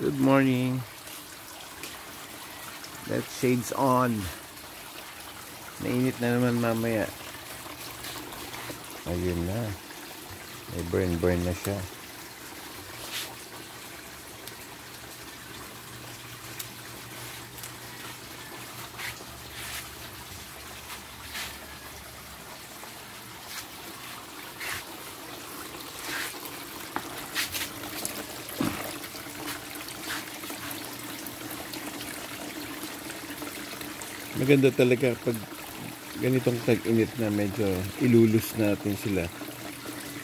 Good morning. That shades on. Mainit na naman mamaya. Ayun na. May burn burn na siya. Maganda talaga pag ganitong tag-init na medyo ilulus natin sila.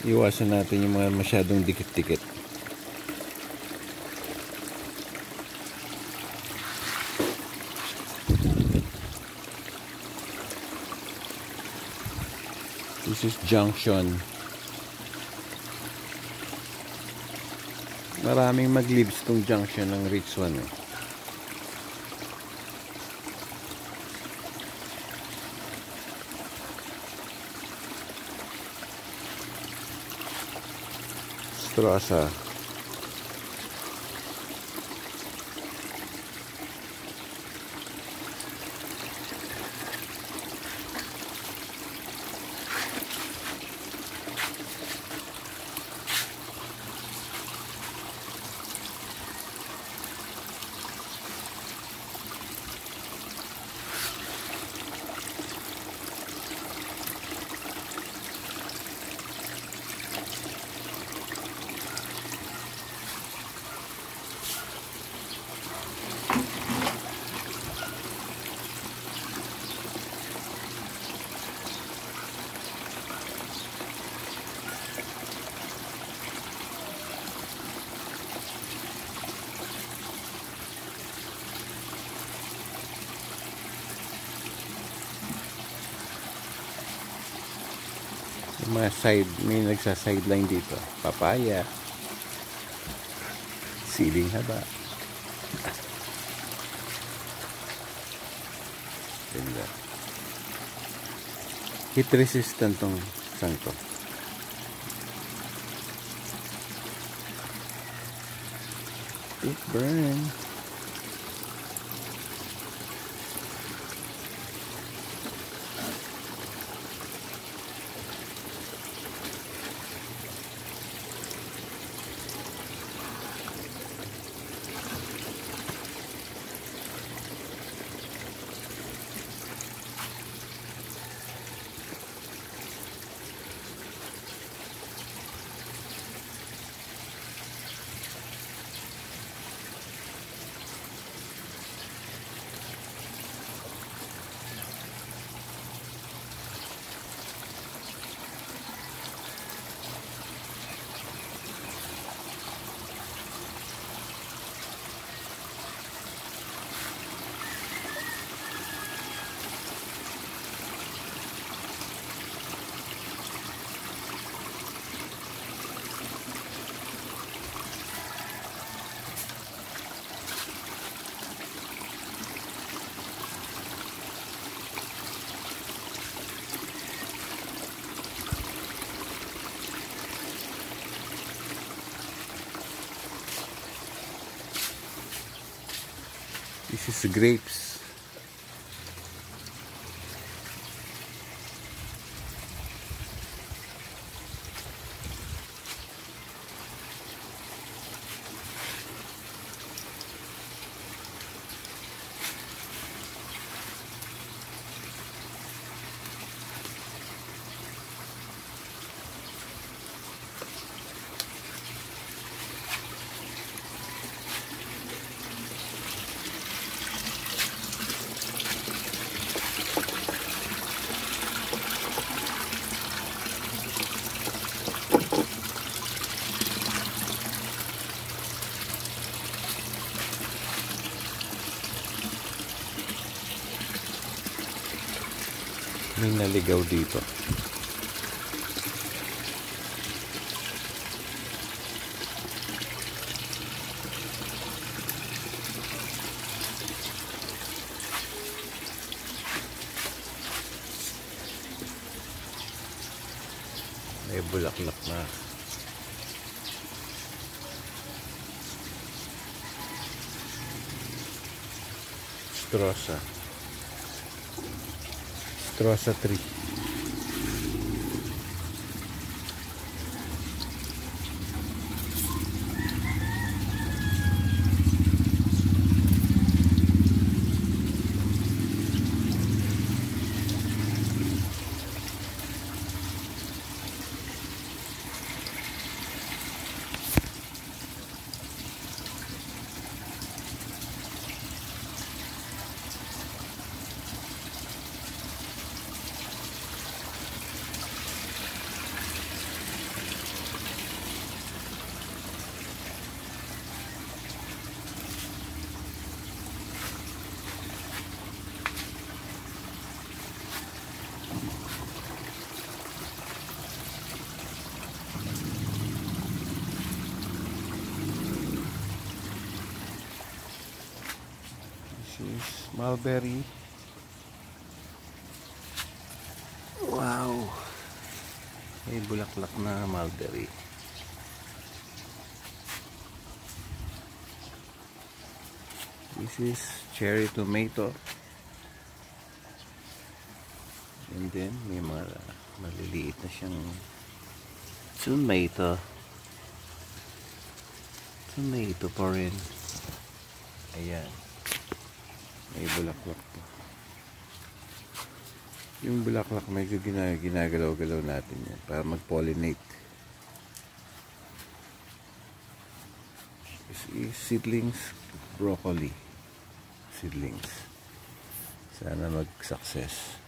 Iwasan natin yung mga masyadong dikit-dikit. This is Junction. Maraming mag-leaves tong junction ng Rich One. Eh. próxima. Mga side, may nagsa-sideline dito. Papaya. Siling haba. Ganda. Heat resistant tong sangko. It burn. Is grapes. may naligaw dito may bulaklak na Grossa. trouxe a tri. This is mulberry. Wow! May bulaklak na mulberry. This is cherry tomato. And then may mga maliliit na siyang tomato. Tomato pa rin. Ayan. May bulaklak pa. Yung bulaklak medyo gina, ginagalaw-galaw natin yan para mag-pollinate. Seedlings broccoli. Seedlings. Sana mag-success.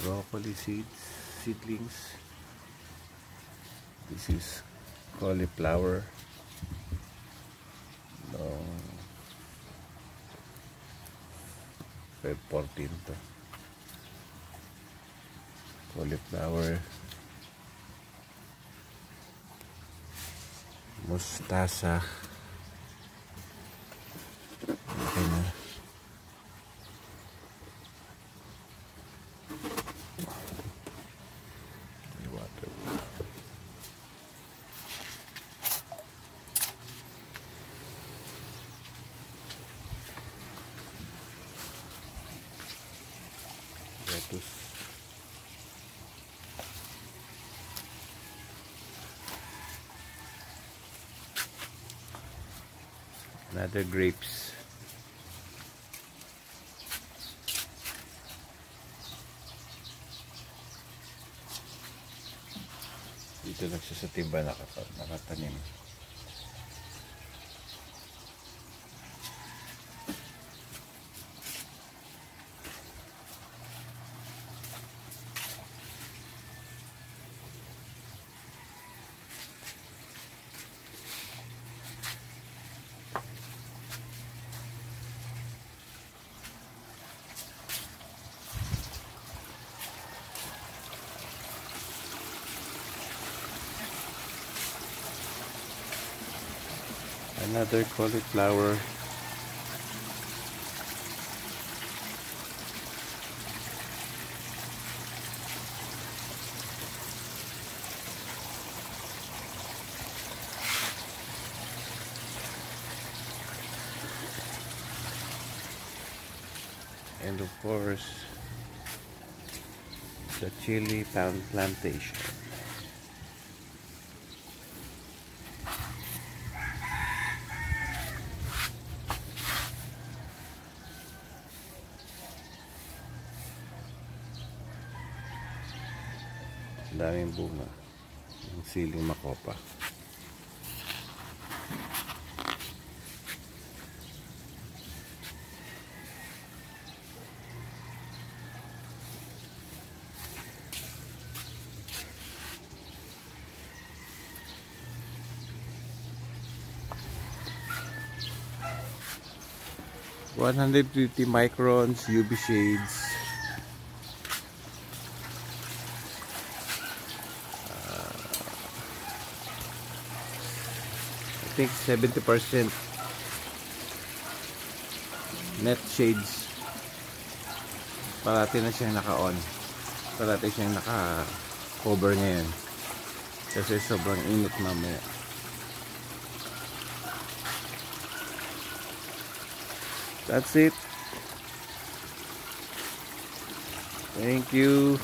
Broccoli seeds, seedlings. This is cauliflower. Feb 14 to. Cauliflower. Mustasa. Okay na. Another grapes. Dito lang siya sa timba nakata- nakatanim. Another cauliflower. And of course, the chili plant plantation. Daming bunga. Yung siling makopa. One hundred fifty microns UV shades. Think 70% net shades parati na siyang naka-on parati siyang naka-cover ngayon kasi sobrang init mamaya That's it. Thank you.